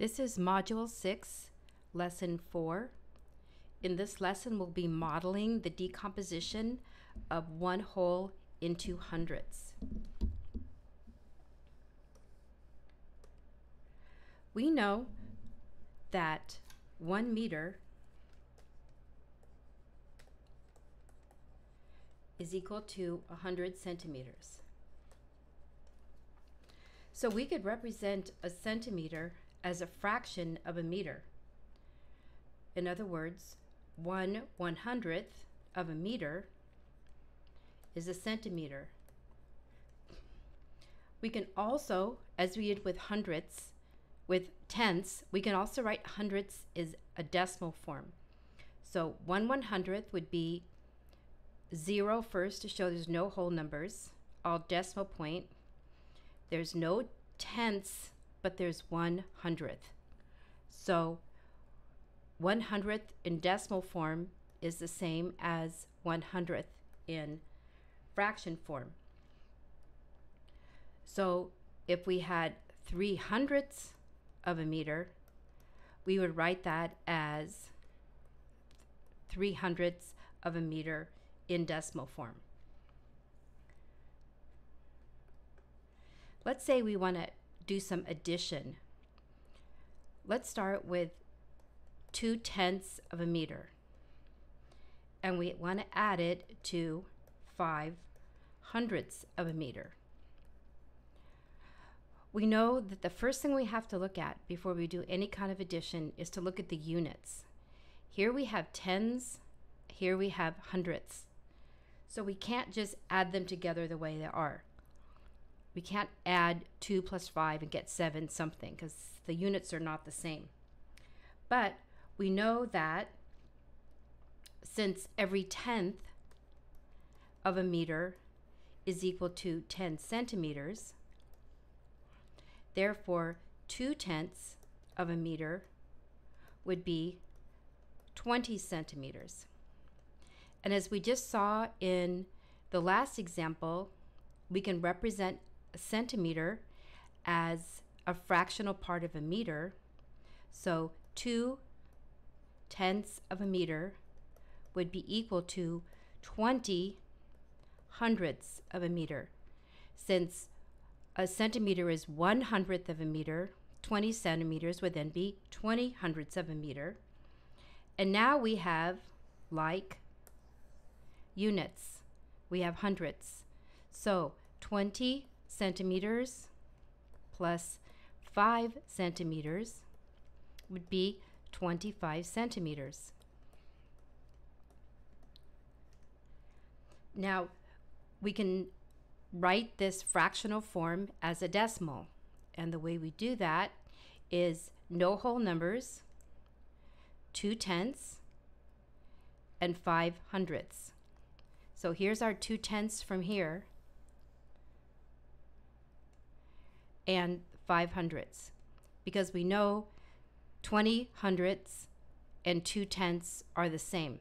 This is Module 6, Lesson 4. In this lesson, we'll be modeling the decomposition of one whole into hundredths. We know that one meter is equal to 100 centimeters. So we could represent a centimeter as a fraction of a meter. In other words, one one hundredth of a meter is a centimeter. We can also, as we did with hundredths, with tenths, we can also write hundredths is a decimal form. So one one hundredth would be zero first to show there's no whole numbers, all decimal point. There's no tenths but there's one hundredth. So one hundredth in decimal form is the same as one hundredth in fraction form. So if we had three hundredths of a meter, we would write that as three hundredths of a meter in decimal form. Let's say we want to do some addition. Let's start with 2 tenths of a meter. And we want to add it to 5 hundredths of a meter. We know that the first thing we have to look at before we do any kind of addition is to look at the units. Here we have tens, here we have hundredths. So we can't just add them together the way they are we can't add 2 plus 5 and get 7 something because the units are not the same. But we know that since every tenth of a meter is equal to 10 centimeters, therefore 2 tenths of a meter would be 20 centimeters. And as we just saw in the last example, we can represent a centimeter as a fractional part of a meter. So 2 tenths of a meter would be equal to 20 hundredths of a meter. Since a centimeter is one hundredth of a meter, 20 centimeters would then be 20 hundredths of a meter. And now we have like units. We have hundredths. So 20 centimeters plus 5 centimeters would be 25 centimeters. Now, we can write this fractional form as a decimal. And the way we do that is no whole numbers, 2 tenths, and 5 hundredths. So here's our 2 tenths from here. And 5 hundredths because we know 20 hundredths and 2 tenths are the same.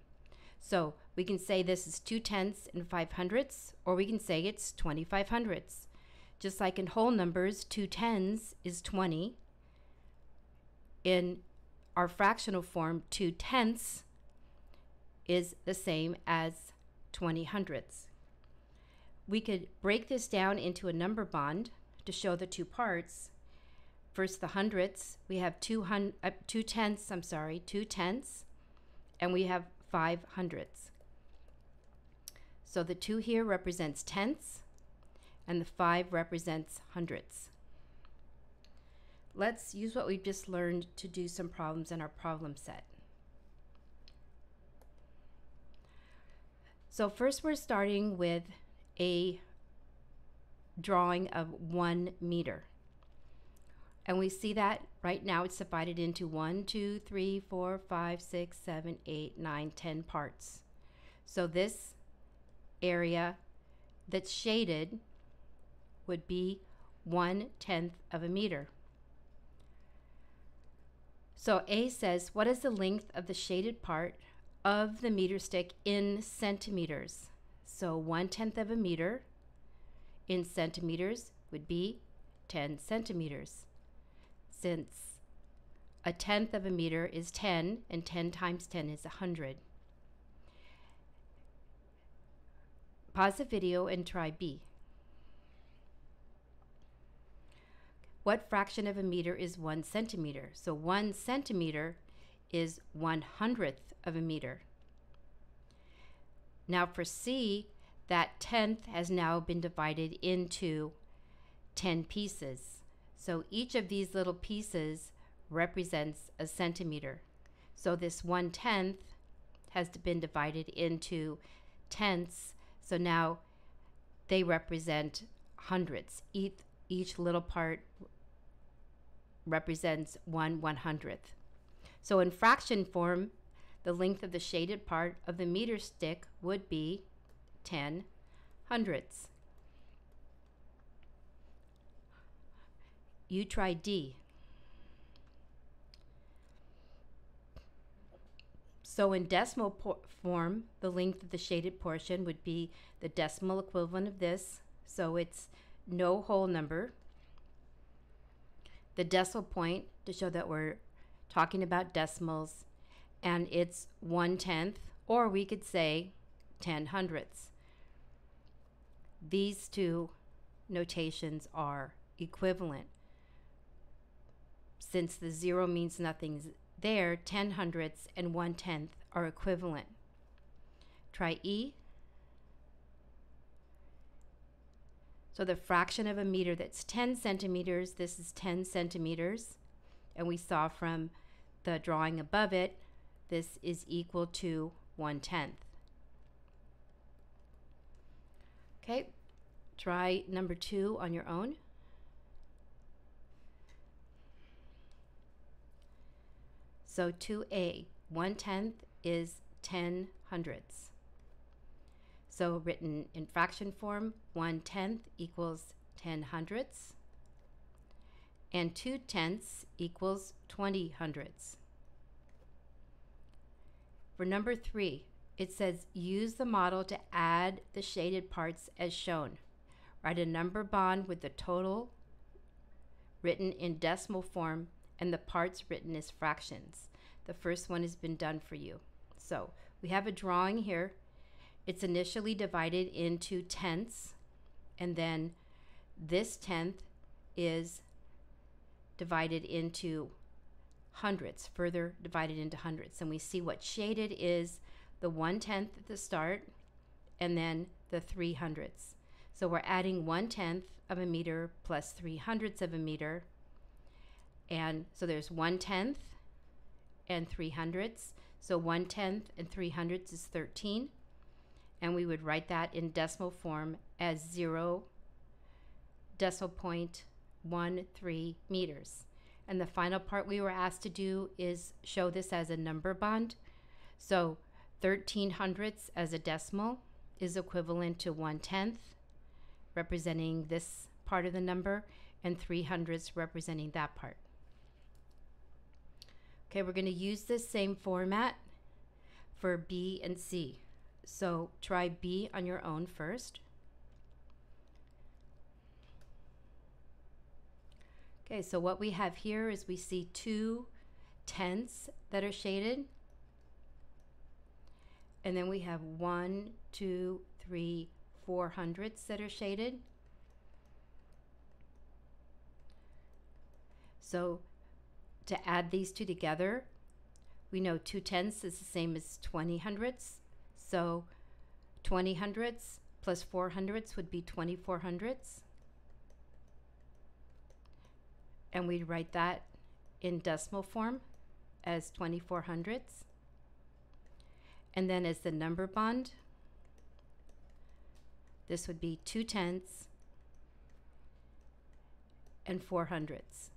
So we can say this is 2 tenths and 5 hundredths, or we can say it's 25 hundredths. Just like in whole numbers, 2 tens is 20. In our fractional form, 2 tenths is the same as 20 hundredths. We could break this down into a number bond to show the two parts. First, the hundredths, we have two, hun- uh, two tenths, I'm sorry, two tenths, and we have five hundredths. So the two here represents tenths, and the five represents hundredths. Let's use what we've just learned to do some problems in our problem set. So first we're starting with a drawing of one meter. And we see that right now it's divided into one, two, three, four, five, six, seven, eight, nine, ten parts. So this area that's shaded would be one tenth of a meter. So A says, what is the length of the shaded part of the meter stick in centimeters? So one tenth of a meter in centimeters would be 10 centimeters. Since a tenth of a meter is 10, and 10 times 10 is 100. Pause the video and try B. What fraction of a meter is one centimeter? So one centimeter is one hundredth of a meter. Now for C, that tenth has now been divided into 10 pieces. So each of these little pieces represents a centimeter. So this one tenth has been divided into tenths. So now they represent hundredths. Each, each little part represents one one hundredth. So in fraction form, the length of the shaded part of the meter stick would be 10 hundredths. You try D. So in decimal form, the length of the shaded portion would be the decimal equivalent of this. So it's no whole number. The decimal point to show that we're talking about decimals and it's one tenth, or we could say 10 hundredths. These two notations are equivalent. Since the zero means nothing there, 10 hundredths and 1 tenth are equivalent. Try E. So the fraction of a meter that's 10 centimeters, this is 10 centimeters. And we saw from the drawing above it, this is equal to 1 tenth. Okay, try number two on your own. So 2a, 1 tenth is 10 hundredths. So written in fraction form, 1 tenth equals 10 hundredths, and 2 tenths equals 20 hundredths. For number three, it says use the model to add the shaded parts as shown. Write a number bond with the total written in decimal form and the parts written as fractions. The first one has been done for you. So we have a drawing here. It's initially divided into tenths and then this tenth is divided into hundredths, further divided into hundredths. And we see what shaded is the one tenth at the start and then the three hundredths. So we're adding one tenth of a meter plus three hundredths of a meter. And so there's one tenth and three hundredths. So one tenth and three hundredths is 13. And we would write that in decimal form as zero decimal point one three meters. And the final part we were asked to do is show this as a number bond. So 13 hundredths as a decimal is equivalent to 1 tenth, representing this part of the number, and 3 hundredths representing that part. Okay, we're going to use this same format for B and C. So try B on your own first. Okay, so what we have here is we see two tenths that are shaded. And then we have one, two, three, four hundredths that are shaded. So to add these two together, we know two tenths is the same as 20 hundredths. So 20 hundredths plus 4 hundredths would be 24 hundredths and we'd write that in decimal form as 24 hundredths. And then as the number bond, this would be 2 tenths and 4 hundredths.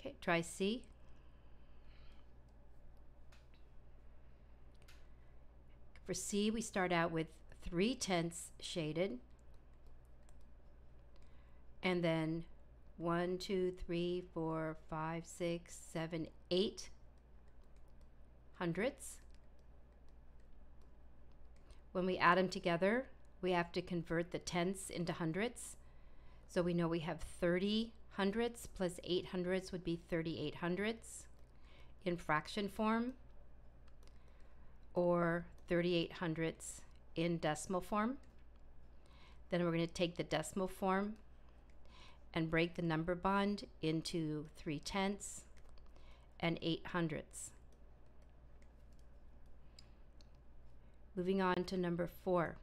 Okay, try C. For C, we start out with 3 tenths shaded and then one, two, three, four, five, six, seven, eight hundredths. When we add them together, we have to convert the tenths into hundredths. So we know we have 30 hundredths plus 8 hundredths would be 38 hundredths in fraction form or 38 hundredths in decimal form. Then we're going to take the decimal form and break the number bond into 3 tenths and 8 hundredths. Moving on to number 4.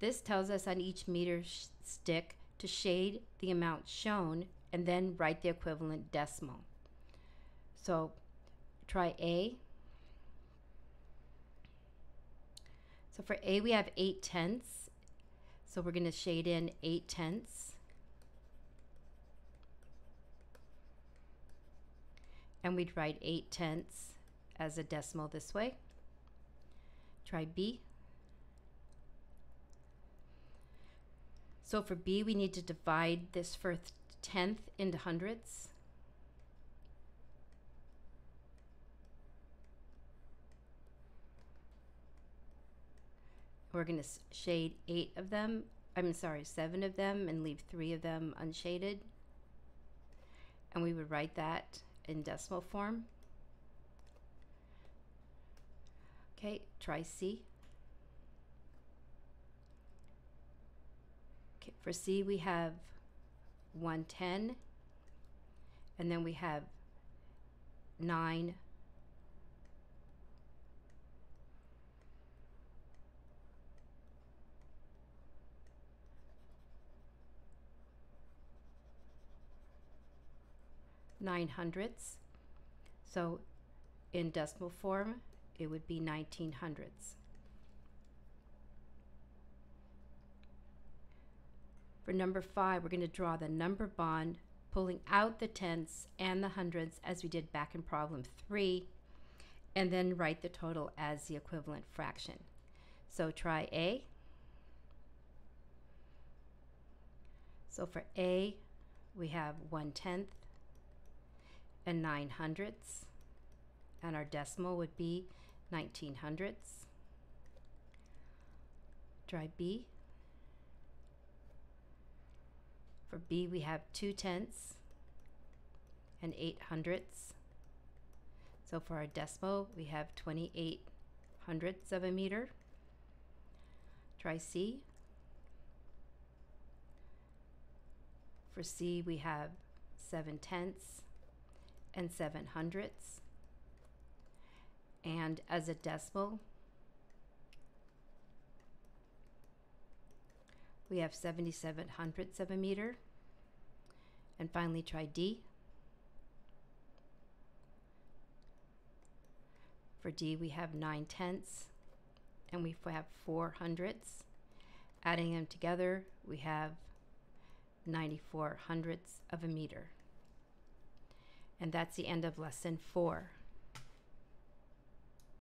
This tells us on each meter stick to shade the amount shown and then write the equivalent decimal. So try A. So for A we have 8 tenths. So we're going to shade in 8 tenths. And we'd write 8 tenths as a decimal this way. Try B. So for B, we need to divide this first tenth into hundredths. We're going to shade eight of them, I'm sorry, seven of them, and leave three of them unshaded. And we would write that in decimal form. Okay, try C. Okay, for C we have 110 and then we have 9 nine hundredths. So in decimal form, it would be 1900s. For number five, we're going to draw the number bond, pulling out the tenths and the hundredths as we did back in problem three, and then write the total as the equivalent fraction. So try A. So for A, we have one tenth and nine hundredths, and our decimal would be 19 hundredths. Try B. For B, we have 2 tenths and 8 hundredths. So for our decimal, we have 28 hundredths of a meter. Try C. For C, we have 7 tenths and 7 hundredths and as a decimal we have 77 hundredths of a meter. And finally try D. For D we have 9 tenths and we have 4 hundredths adding them together we have 94 hundredths of a meter. And that's the end of lesson 4